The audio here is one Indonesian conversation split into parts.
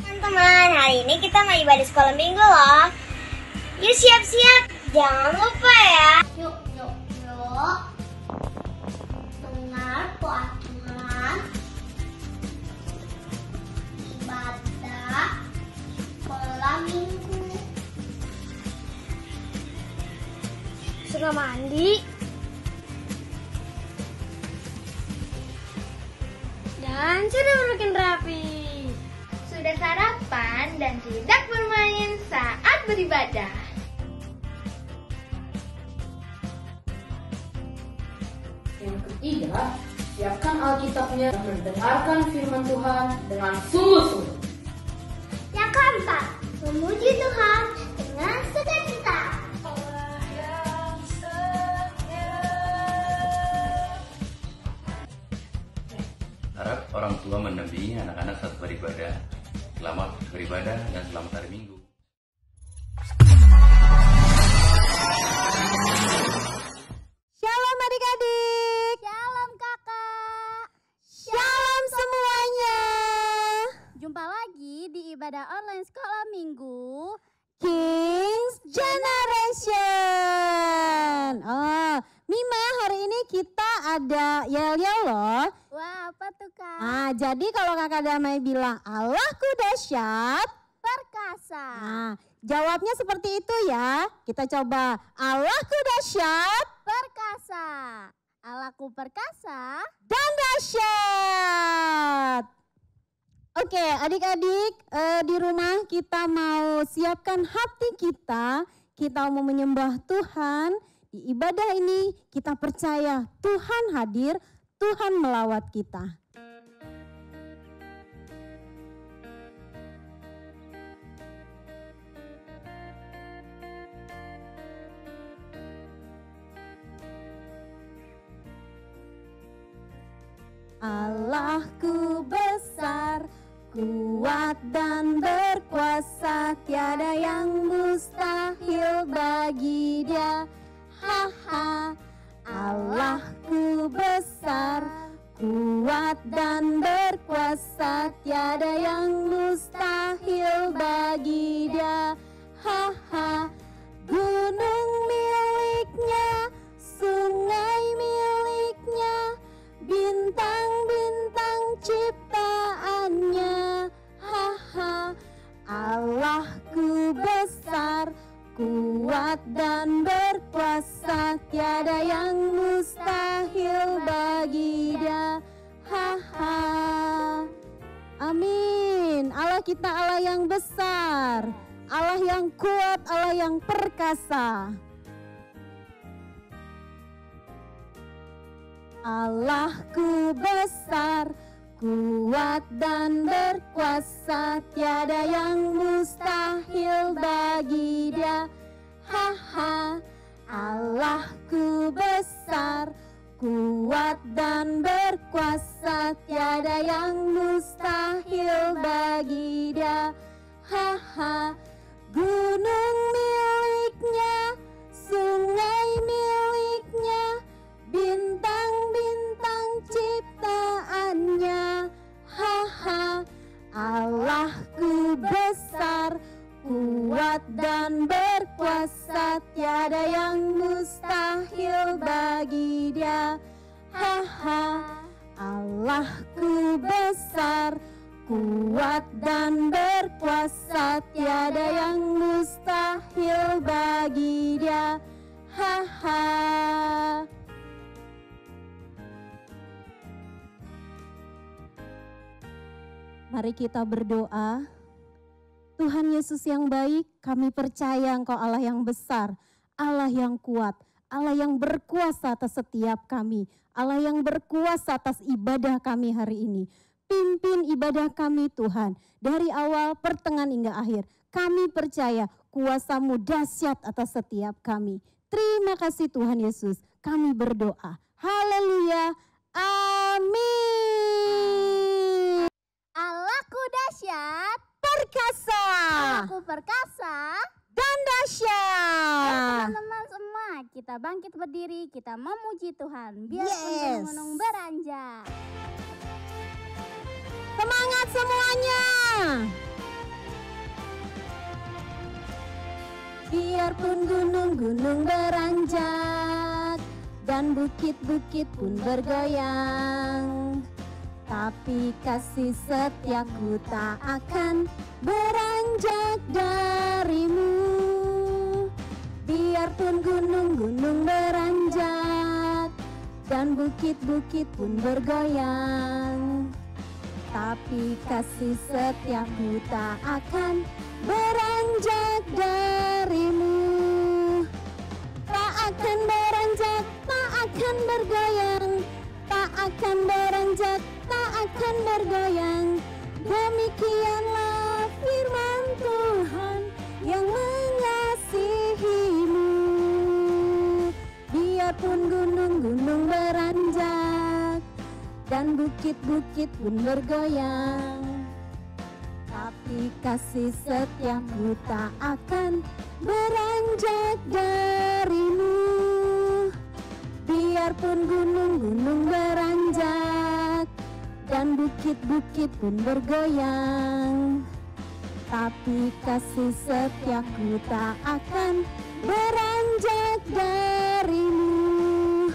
Teman-teman, hari ini kita mau ibadah sekolah minggu loh. Yuk siap-siap, jangan lupa ya. Suka mandi. Dan sudah berbikin rapi. Sudah sarapan dan tidak bermain saat beribadah. Yang ketiga, siapkan Alkitabnya dan mendengarkan firman Tuhan dengan sungguh-sungguh. Anak-anak saat beribadah. Selamat beribadah dan selamat hari Minggu. Kak? Ah, jadi kalau kakak Damai bilang Allahku dahsyat. Perkasa. Nah, jawabnya seperti itu ya. Kita coba Allahku dahsyat Perkasa. Allahku perkasa. dan dahsyat. Oke, adik-adik eh, di rumah kita mau siapkan hati kita. Kita mau menyembah Tuhan. Di ibadah ini kita percaya Tuhan hadir, Tuhan melawat kita. Allahku besar, kuat dan berkuasa, tiada yang mustahil bagi dia. Haha, Allahku besar, kuat dan berkuasa, tiada yang mustahil bagi dia. Haha, gunung bintang-bintang ciptaannya. Haha, Allahku besar, kuat dan berkuasa, tiada yang mustahil bagi dia. Haha. Amin. Allah kita Allah yang besar, Allah yang kuat, Allah yang perkasa. Allahku besar, kuat dan berkuasa, tiada yang mustahil bagi dia. Haha, Allahku besar, kuat dan berkuasa, tiada yang mustahil bagi dia. Haha, gunung miliknya, sungai miliknya, bintang-bintang ciptaannya. Haha, Allahku besar, kuat dan berkuasa, tiada yang mustahil bagi dia. Haha, Allahku besar, kuat dan berkuasa, tiada yang mustahil bagi dia. Haha. Mari kita berdoa. Tuhan Yesus yang baik, kami percaya Engkau Allah yang besar, Allah yang kuat, Allah yang berkuasa atas setiap kami, Allah yang berkuasa atas ibadah kami hari ini. Pimpin ibadah kami Tuhan, dari awal pertengahan hingga akhir. Kami percaya kuasamu dahsyat atas setiap kami. Terima kasih Tuhan Yesus, kami berdoa. Haleluya, amin. Dahsyat. Perkasa Aku perkasa. dan dahsyat. Teman-teman semua, kita bangkit berdiri, kita memuji Tuhan. Biarpun Yes. gunung-gunung beranjak. Semangat semuanya. Biarpun gunung-gunung beranjak dan bukit-bukit pun bergoyang, tapi kasih setiaku tak akan beranjak darimu. Biarpun gunung-gunung beranjak dan bukit-bukit pun bergoyang, tapi kasih setiaku tak akan beranjak darimu Tak akan beranjak, tak akan bergoyang Tak akan beranjak, akan bergoyang Demikianlah firman Tuhan yang mengasihimu. Biarpun gunung-gunung beranjak dan bukit-bukit pun bergoyang. Tapi kasih setiamu tak akan beranjak darimu. Biarpun gunung-gunung beranjak Dan bukit-bukit pun bergoyang. Tapi kasih setiaku tak akan beranjak darimu.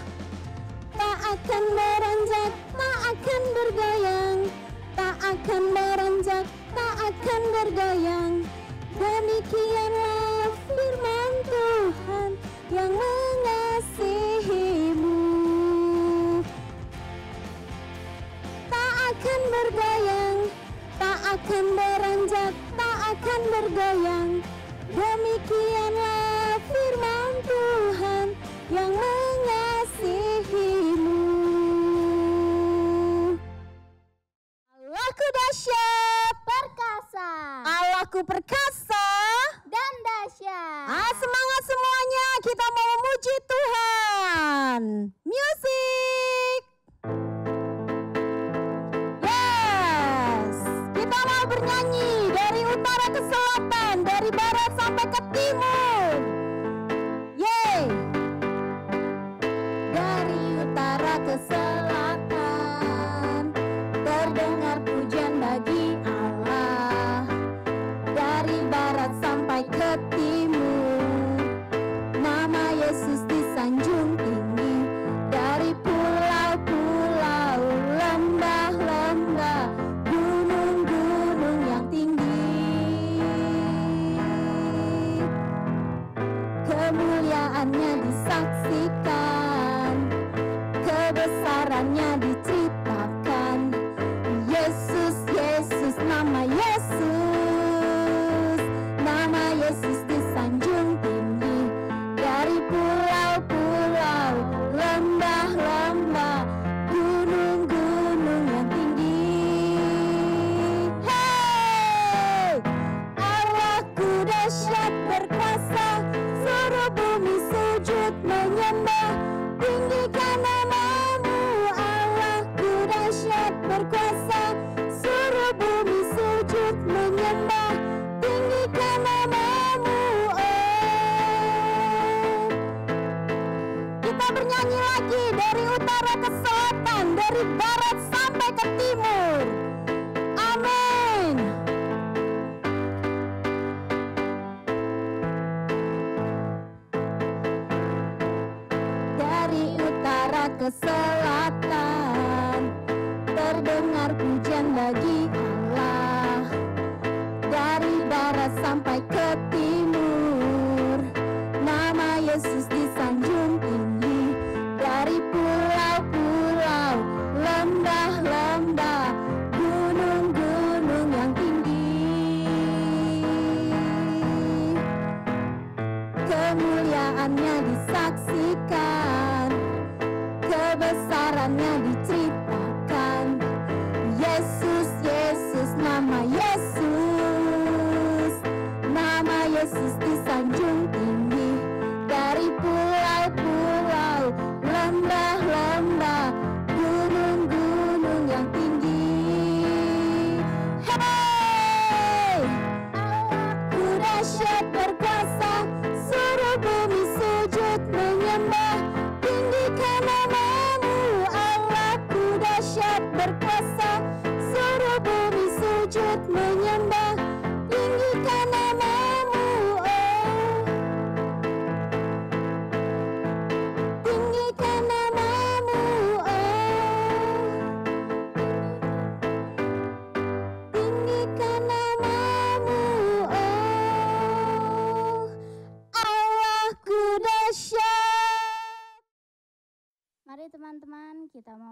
Tak akan beranjak, tak akan bergoyang. Tak akan beranjak, tak akan bergoyang. Demikianlah firman Tuhan yang mengasihimu akan bergoyang, tak akan beranjak, tak akan bergoyang. Demikianlah firman Tuhan yang mengasihimu. Allahku dahsyat, Perkasa. Allahku perkasa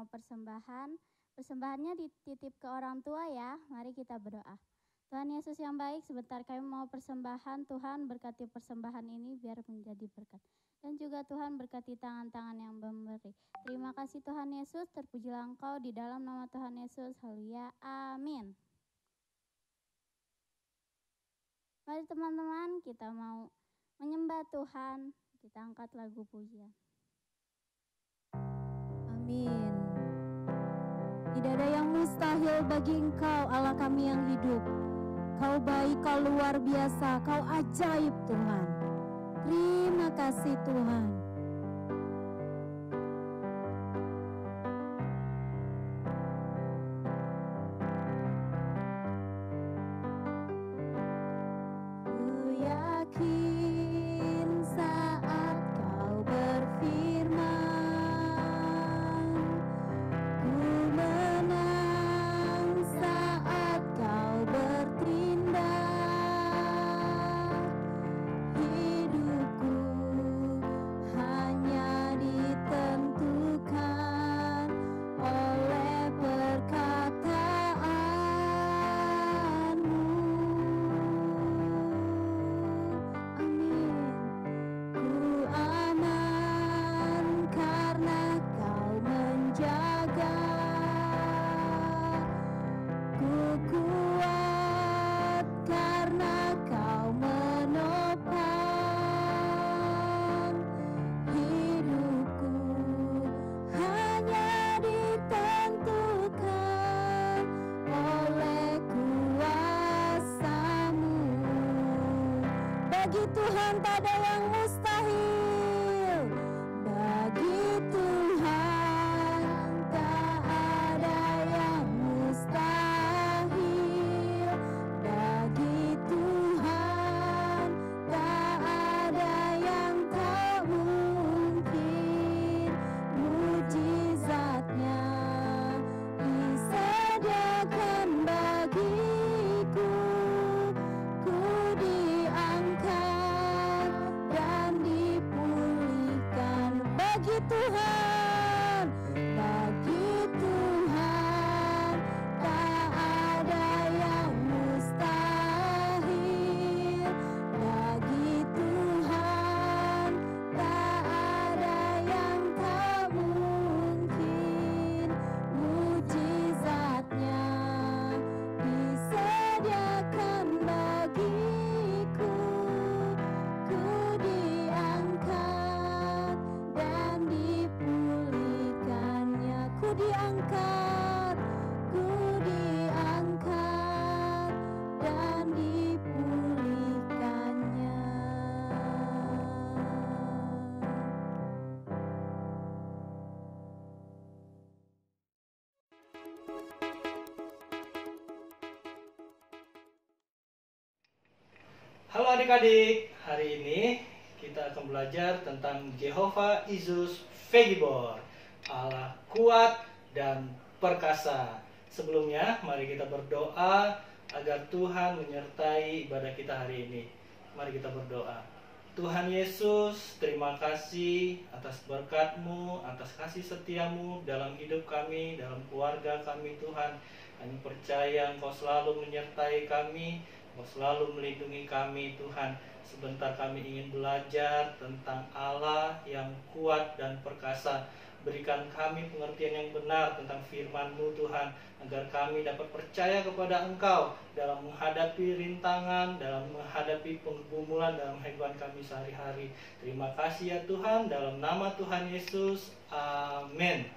mau persembahan. Persembahannya dititip ke orang tua ya. Mari kita berdoa. Tuhan Yesus yang baik, sebentar kami mau persembahan. Tuhan berkati persembahan ini biar menjadi berkat. Dan juga Tuhan berkati tangan-tangan yang memberi. Terima kasih Tuhan Yesus, terpujilah Engkau di dalam nama Tuhan Yesus. Haleluya. Amin. Mari teman-teman kita mau menyembah Tuhan. Kita angkat lagu pujian. Amin. Tidak ada yang mustahil bagi Engkau, Allah kami yang hidup. Kau baik, kau luar biasa, kau ajaib Tuhan. Terima kasih Tuhan. Bagi Tuhan tak ada yang mustahil adik-adik, hari ini kita akan belajar tentang Jehovah Isus Vegibor, Allah kuat dan perkasa. Sebelumnya, mari kita berdoa agar Tuhan menyertai ibadah kita hari ini. Mari kita berdoa. Tuhan Yesus, terima kasih atas berkat-Mu, atas kasih setiamu dalam hidup kami, dalam keluarga kami Tuhan. Kami percaya Engkau selalu menyertai kami, Engkau selalu melindungi kami Tuhan. Sebentar kami ingin belajar tentang Allah yang kuat dan perkasa. Berikan kami pengertian yang benar tentang firman-Mu Tuhan, agar kami dapat percaya kepada Engkau dalam menghadapi rintangan, dalam menghadapi penggumulan dalam kehidupan kami sehari-hari. Terima kasih ya Tuhan, dalam nama Tuhan Yesus. Amin.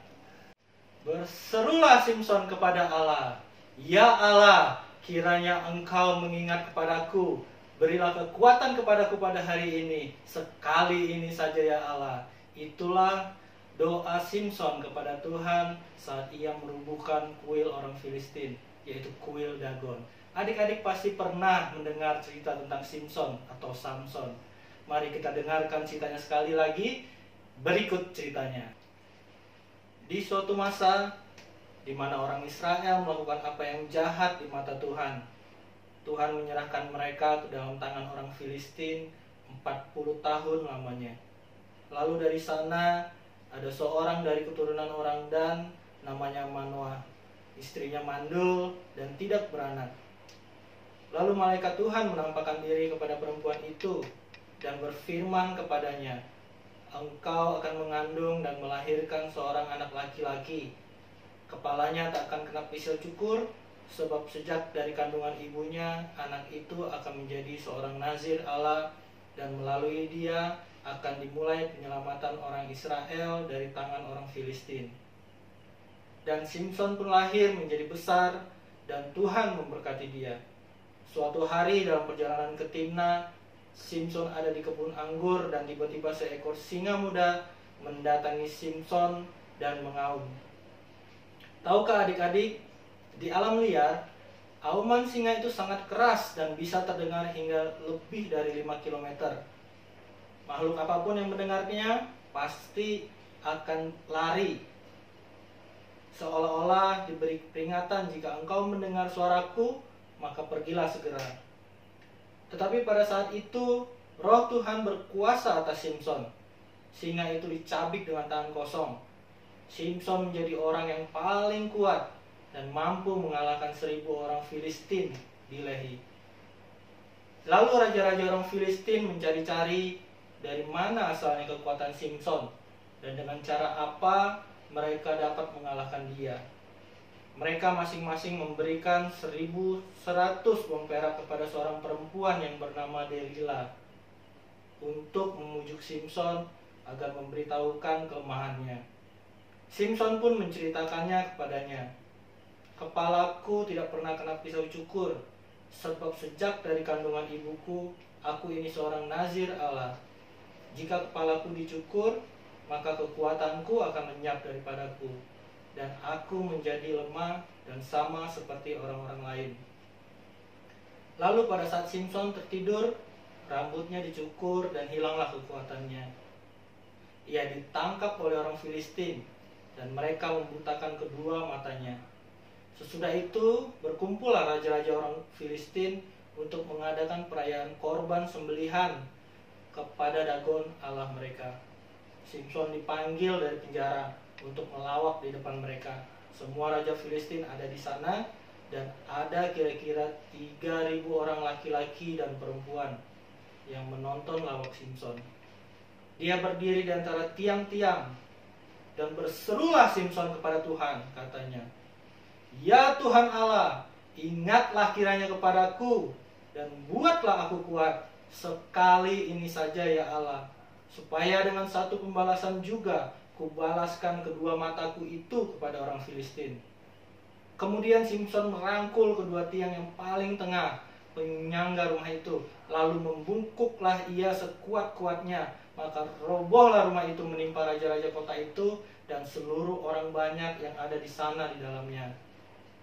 Berserulah Simpson kepada Allah, Ya Allah, kiranya Engkau mengingat kepadaku, berilah kekuatan kepadaku pada hari ini, sekali ini saja ya Allah. Itulah doa Simpson kepada Tuhan saat ia merubuhkan kuil orang Filistin, yaitu kuil Dagon. Adik-adik pasti pernah mendengar cerita tentang Simpson atau Samson. Mari kita dengarkan ceritanya sekali lagi. Berikut ceritanya. Di suatu masa di mana orang Israel melakukan apa yang jahat di mata Tuhan. Tuhan menyerahkan mereka ke dalam tangan orang Filistin 40 tahun lamanya. Lalu dari sana ada seorang dari keturunan orang Dan namanya Manoah. Istrinya mandul dan tidak beranak. Lalu malaikat Tuhan menampakkan diri kepada perempuan itu dan berfirman kepadanya, Engkau akan mengandung dan melahirkan seorang anak laki-laki. Kepalanya tak akan kena pisau cukur, sebab sejak dari kandungan ibunya, anak itu akan menjadi seorang nazir Allah dan melalui dia akan dimulai penyelamatan orang Israel dari tangan orang Filistin. Dan Simpson pun lahir menjadi besar dan Tuhan memberkati dia. Suatu hari dalam perjalanan ke Timna, Simpson ada di kebun anggur dan tiba-tiba seekor singa muda mendatangi Simpson dan mengaum. Tahukah adik-adik, di alam liar, auman singa itu sangat keras dan bisa terdengar hingga lebih dari 5 km. Makhluk apa pun yang mendengarnya pasti akan lari. Seolah-olah diberi peringatan jika engkau mendengar suaraku, maka pergilah segera. Tetapi pada saat itu roh Tuhan berkuasa atas Simpson. Sehingga itu dicabik dengan tangan kosong. Simpson menjadi orang yang paling kuat dan mampu mengalahkan seribu orang Filistin di Lehi. Lalu raja-raja orang Filistin mencari-cari dari mana asalnya kekuatan Simpson dan dengan cara apa mereka dapat mengalahkan dia. Mereka masing-masing memberikan 1100 uang perak kepada seorang perempuan yang bernama Delila untuk memujuk Simpson agar memberitahukan kelemahannya. Simpson pun menceritakannya kepadanya. Kepalaku tidak pernah kena pisau cukur, sebab sejak dari kandungan ibuku, aku ini seorang nazir Allah. Jika kepalaku dicukur, maka kekuatanku akan lenyap daripadaku dan aku menjadi lemah dan sama seperti orang-orang lain. Lalu pada saat Simpson tertidur, rambutnya dicukur dan hilanglah kekuatannya. Ia ditangkap oleh orang Filistin dan mereka membutakan kedua matanya. Sesudah itu berkumpullah raja-raja orang Filistin untuk mengadakan perayaan korban sembelihan kepada Dagon Allah mereka. Simpson dipanggil dari penjara untuk melawak di depan mereka. Semua raja Filistin ada di sana dan ada kira-kira 3000 orang laki-laki dan perempuan yang menonton lawak Simpson. Dia berdiri di antara tiang-tiang dan berserulah Simpson kepada Tuhan, katanya. Ya Tuhan Allah, ingatlah kiranya kepadaku dan buatlah aku kuat sekali ini saja ya Allah, supaya dengan satu pembalasan juga kubalaskan kedua mataku itu kepada orang Filistin. Kemudian Simpson merangkul kedua tiang yang paling tengah, penyangga rumah itu, lalu membungkuklah ia sekuat-kuatnya, maka robohlah rumah itu menimpa raja-raja kota itu dan seluruh orang banyak yang ada di sana di dalamnya.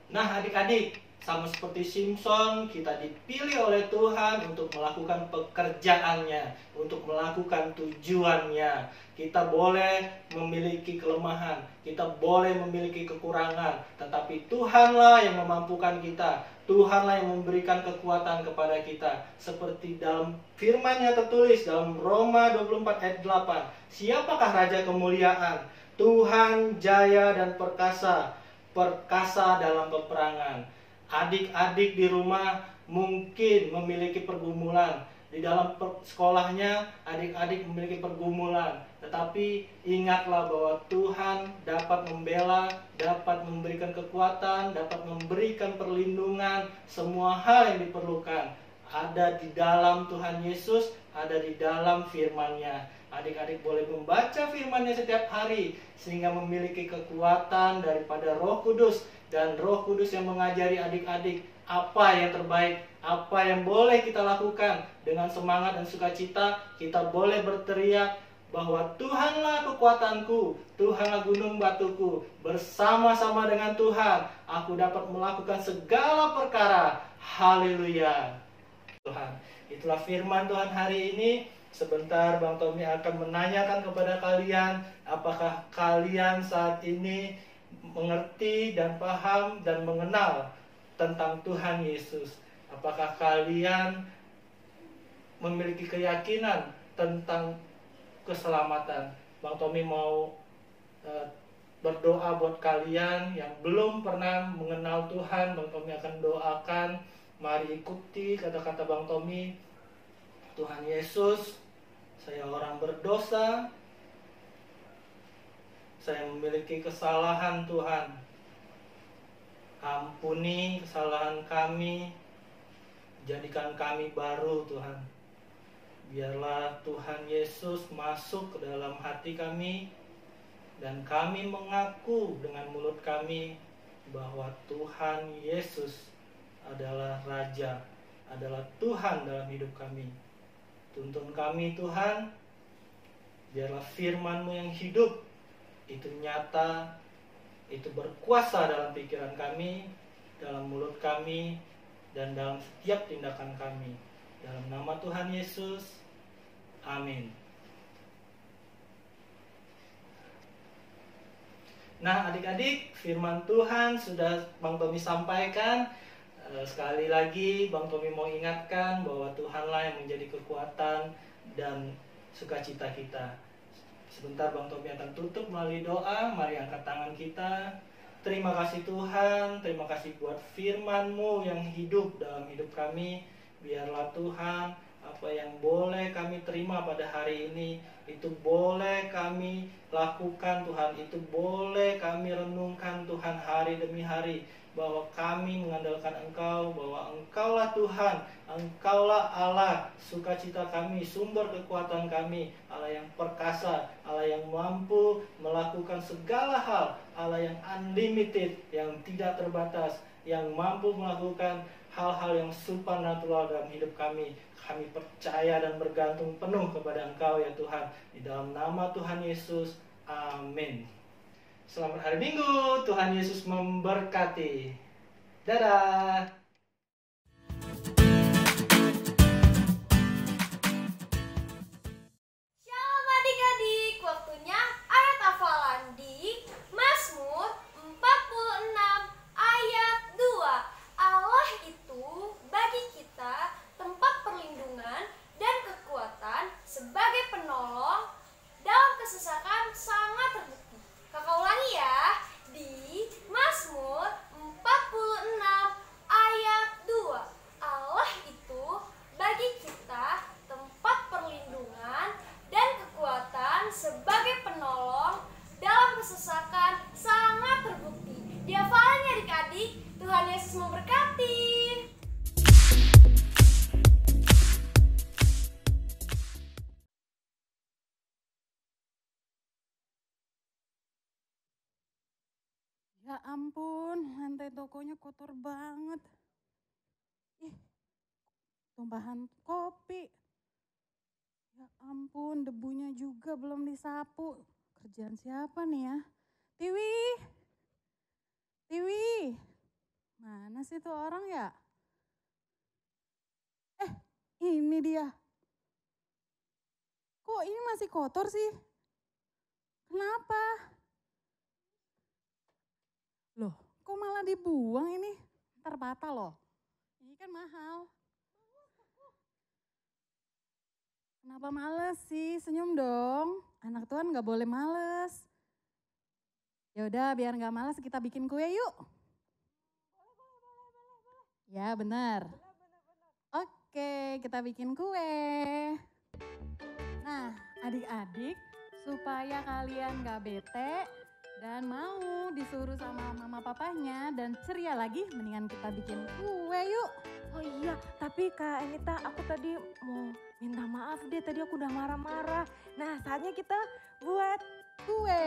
Nah, adik-adik, sama seperti Simpson, kita dipilih oleh Tuhan untuk melakukan pekerjaannya, untuk melakukan tujuannya. Kita boleh memiliki kelemahan, kita boleh memiliki kekurangan, tetapi Tuhanlah yang memampukan kita. Tuhanlah yang memberikan kekuatan kepada kita. Seperti dalam firman-Nya tertulis dalam Roma 24 ayat 8. Siapakah Raja Kemuliaan? Tuhan jaya dan perkasa, perkasa dalam peperangan adik-adik di rumah mungkin memiliki pergumulan di dalam sekolahnya adik-adik memiliki pergumulan tetapi ingatlah bahwa Tuhan dapat membela, dapat memberikan kekuatan, dapat memberikan perlindungan, semua hal yang diperlukan ada di dalam Tuhan Yesus, ada di dalam firman-Nya. Adik-adik boleh membaca firman-Nya setiap hari sehingga memiliki kekuatan daripada Roh Kudus dan Roh Kudus yang mengajari adik-adik apa yang terbaik, apa yang boleh kita lakukan dengan semangat dan sukacita, kita boleh berteriak bahwa Tuhanlah kekuatanku, Tuhanlah gunung batuku, bersama-sama dengan Tuhan aku dapat melakukan segala perkara. Haleluya. Tuhan, itulah firman Tuhan hari ini. Sebentar Bang Tommy akan menanyakan kepada kalian, apakah kalian saat ini mengerti dan paham dan mengenal tentang Tuhan Yesus? Apakah kalian memiliki keyakinan tentang keselamatan? Bang Tommy mau eh, berdoa buat kalian yang belum pernah mengenal Tuhan. Bang Tommy akan doakan. Mari ikuti kata-kata Bang Tommy. Tuhan Yesus, saya orang berdosa. Saya memiliki kesalahan Tuhan. Ampuni kesalahan kami. Jadikan kami baru Tuhan. Biarlah Tuhan Yesus masuk ke dalam hati kami dan kami mengaku dengan mulut kami bahwa Tuhan Yesus adalah Raja, adalah Tuhan dalam hidup kami. Tuntun kami Tuhan, biarlah firman-Mu yang hidup itu nyata, itu berkuasa dalam pikiran kami, dalam mulut kami, dan dalam setiap tindakan kami. Dalam nama Tuhan Yesus, amin. Nah, adik-adik, firman Tuhan sudah Bang Tommy sampaikan. Eh, Sekali lagi, Bang Tommy mau ingatkan bahwa Tuhanlah yang menjadi kekuatan dan sukacita kita. Sebentar Bang Tommy akan tutup melalui doa. Mari angkat tangan kita. Terima kasih Tuhan, terima kasih buat firman-Mu yang hidup dalam hidup kami. Biarlah Tuhan, apa yang boleh kami terima pada hari ini, itu boleh kami lakukan Tuhan, itu boleh kami renungkan Tuhan hari demi hari. Bahwa kami mengandalkan Engkau, bahwa Engkaulah Tuhan, Engkaulah Allah, sukacita kami, sumber kekuatan kami, Allah yang perkasa, Allah yang mampu melakukan segala hal, Allah yang unlimited, yang tidak terbatas, yang mampu melakukan hal-hal yang supernatural dalam hidup kami. Kami percaya dan bergantung penuh kepada Engkau ya Tuhan. Di dalam nama Tuhan Yesus, amin. Selamat hari Minggu, Tuhan Yesus memberkati. Dadah. Yesus memberkati. Ya ampun, lantai tokonya kotor banget. Ih, tumpahan kopi. Ya ampun, debunya juga belum disapu. Kerjaan siapa nih ya? Tiwi! Tiwi! Mana sih tuh orang ya? Eh, ini dia. Kok ini masih kotor sih? Kenapa? Loh, kok malah dibuang ini? Ntar patah loh. Ini kan mahal. Kenapa males sih? Senyum dong. Anak Tuhan nggak boleh males. Ya udah, biar nggak males kita bikin kue yuk. Ya benar. Oke, kita bikin kue. Nah, adik-adik, supaya kalian gak bete dan mau disuruh sama mama papanya dan ceria lagi, mendingan kita bikin kue yuk. Oh iya, tapi Kak Anita, aku tadi mau minta maaf deh, tadi aku udah marah-marah. Nah, saatnya kita buat Kue.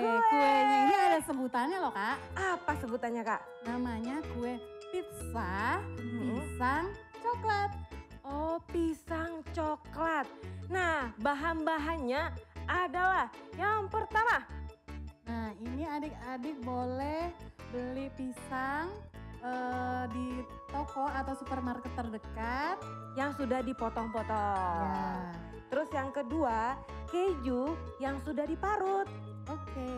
Kue. Kuenya ini ada sebutannya loh kak. apa sebutannya Kak? Namanya kue pizza Hmm. pisang coklat. Oh, pisang coklat. Nah, bahan-bahannya adalah yang pertama, Nah ini adik-adik boleh beli pisang eh, di toko atau supermarket terdekat. yang sudah dipotong-potong. Ya, Terus yang kedua, keju yang sudah diparut. oke.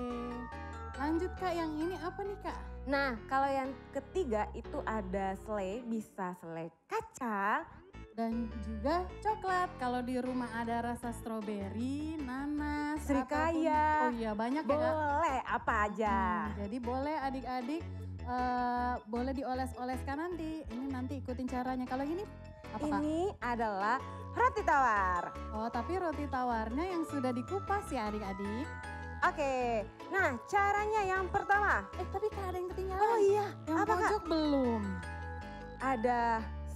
Lanjut kak, yang ini apa nih kak? Nah, kalau yang ketiga itu ada selai, bisa selai kacang, dan juga coklat. Kalau di rumah ada rasa stroberi, nanas, Srikaya. apa pun. Oh iya banyak ya kak. Boleh apa aja. Hmm, jadi boleh adik-adik eh, boleh dioles-oleskan nanti. Ini nanti ikutin caranya. Kalau ini apa kak? Ini adalah roti tawar. Oh tapi roti tawarnya yang sudah dikupas ya adik-adik. Oke, nah caranya yang pertama. Eh tapi kak ada yang ketinggalan. Oh iya, Yang apa kak? pojok belum. Ada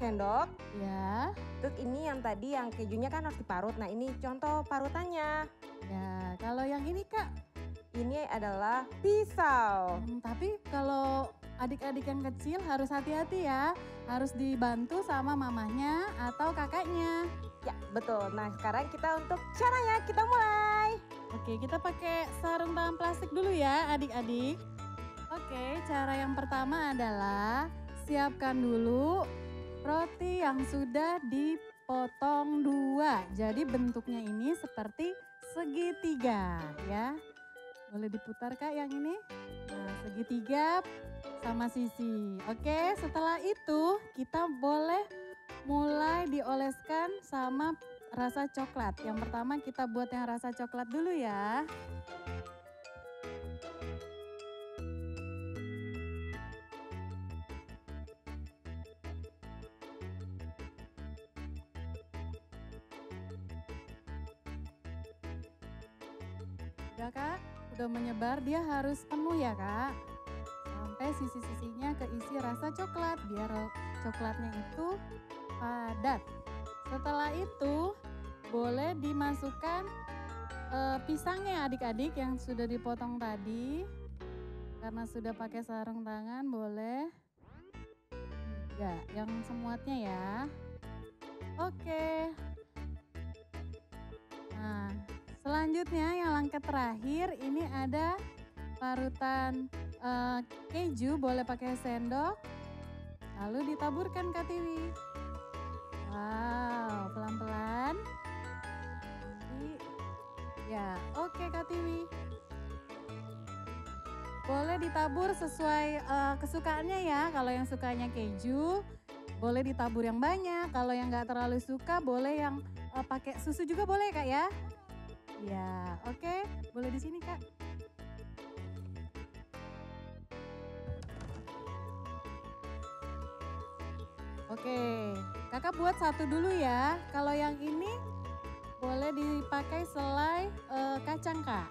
sendok. Ya. Terus ini yang tadi yang kejunya kan harus diparut. Nah ini contoh parutannya. Ya kalau yang ini kak. Ini adalah pisau. Hmm, tapi kalau adik-adik yang kecil harus hati-hati ya. Harus dibantu sama mamahnya atau kakaknya. Ya betul. Nah sekarang kita untuk caranya kita mulai. Oke, kita pakai sarung tangan plastik dulu ya adik-adik. Oke, cara yang pertama adalah siapkan dulu roti yang sudah dipotong dua. Jadi bentuknya ini seperti segitiga ya. Boleh diputar kak yang ini? Nah, segitiga sama sisi. Oke, setelah itu kita boleh mulai dioleskan sama rasa coklat. Yang pertama kita buat yang rasa coklat dulu ya. Udah kak, udah menyebar dia harus penuh ya kak. Sampai sisi-sisinya keisi rasa coklat biar coklatnya itu padat. Setelah itu boleh dimasukkan eh, pisangnya adik-adik yang sudah dipotong tadi. Karena sudah pakai sarung tangan boleh. Ya, yang semuatnya ya. Oke. Nah, selanjutnya yang langkah terakhir ini ada parutan eh, keju boleh pakai sendok. Lalu ditaburkan Kak Tiwi. Wow, ya, oke Kak Tiwi. Boleh ditabur sesuai eh, kesukaannya ya. Kalau yang sukanya keju, boleh ditabur yang banyak. Kalau yang nggak terlalu suka, boleh yang eh, pakai susu juga boleh kak ya. Ya, oke, boleh di sini kak. Oke, kakak buat satu dulu ya. Kalau yang ini boleh dipakai selai eh, kacang kak.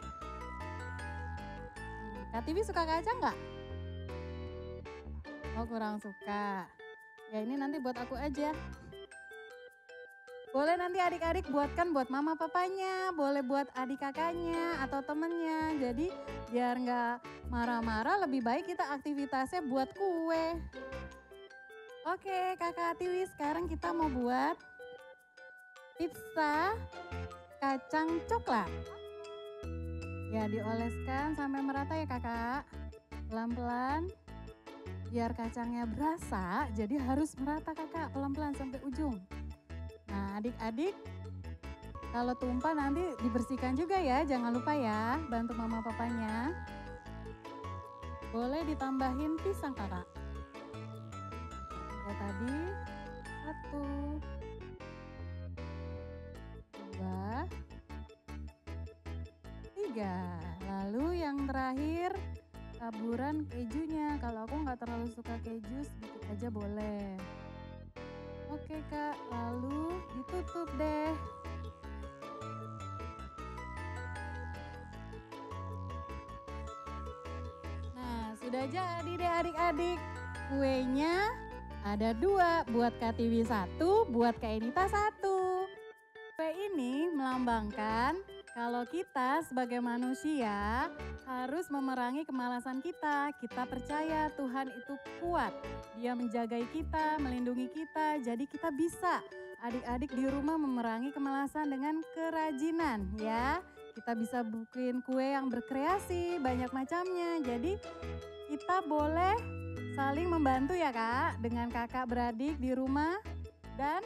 Kak Tiwi suka kacang nggak? Oh kurang suka. Ya ini nanti buat aku aja. Boleh nanti adik-adik buatkan buat mama papanya, boleh buat adik kakaknya atau temennya. Jadi biar nggak marah-marah lebih baik kita aktivitasnya buat kue. Oke kakak Tiwi sekarang kita mau buat pizza kacang coklat. Ya dioleskan sampai merata ya kakak. Pelan-pelan biar kacangnya berasa jadi harus merata kakak pelan-pelan sampai ujung. Nah adik-adik kalau tumpah nanti dibersihkan juga ya jangan lupa ya bantu mama papanya. Boleh ditambahin pisang kakak. Kayak tadi satu tiga. Lalu yang terakhir taburan kejunya. Kalau aku nggak terlalu suka keju sedikit aja boleh. Oke kak. Lalu ditutup deh. Nah sudah jadi deh adik-adik. Kuenya ada dua buat Kak Tiwi satu buat Kak Enita satu. Kue ini melambangkan kalau kita sebagai manusia harus memerangi kemalasan kita. Kita percaya Tuhan itu kuat. Dia menjagai kita, melindungi kita. Jadi kita bisa adik-adik di rumah memerangi kemalasan dengan kerajinan ya. Kita bisa bikin kue yang berkreasi, banyak macamnya. Jadi kita boleh saling membantu ya kak dengan kakak beradik di rumah dan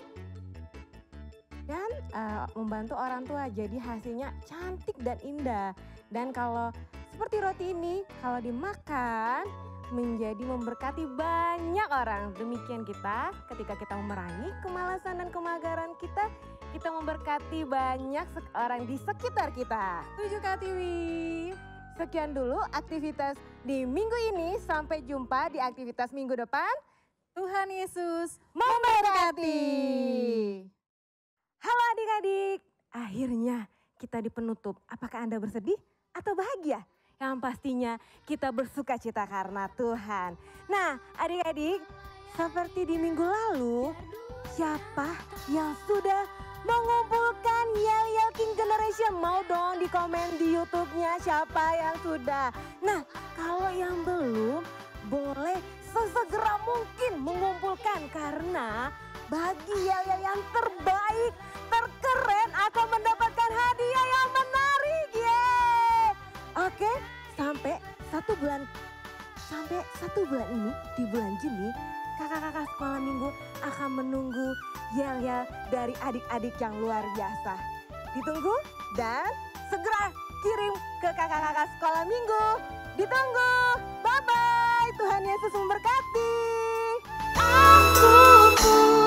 dan uh, membantu orang tua jadi hasilnya cantik dan indah. Dan kalau seperti roti ini kalau dimakan menjadi memberkati banyak orang. Demikian kita ketika kita memerangi kemalasan dan kemagaran kita, kita memberkati banyak orang di sekitar kita. Tujuh Kak Tiwi. Sekian dulu aktivitas di minggu ini. Sampai jumpa di aktivitas minggu depan. Tuhan Yesus memberkati. Halo adik-adik, akhirnya kita di penutup. Apakah Anda bersedih atau bahagia? Yang pastinya kita bersuka cita karena Tuhan. Nah adik-adik, seperti di minggu lalu, siapa yang sudah mengumpulkan Yel Yel King Generation? Mau dong di komen di YouTube-nya siapa yang sudah. Nah kalau yang belum, boleh sesegera mungkin mengumpulkan karena Yel-Yel yang terbaik, terkeren akan mendapatkan hadiah yang menarik. Yeay! Oke, sampai satu bulan sampai satu bulan ini di bulan Juni kakak-kakak sekolah minggu akan menunggu yel-yel dari adik-adik yang luar biasa. Ditunggu dan segera kirim ke kakak-kakak sekolah minggu. Ditunggu. Bye-bye. Tuhan Yesus memberkati. Ah!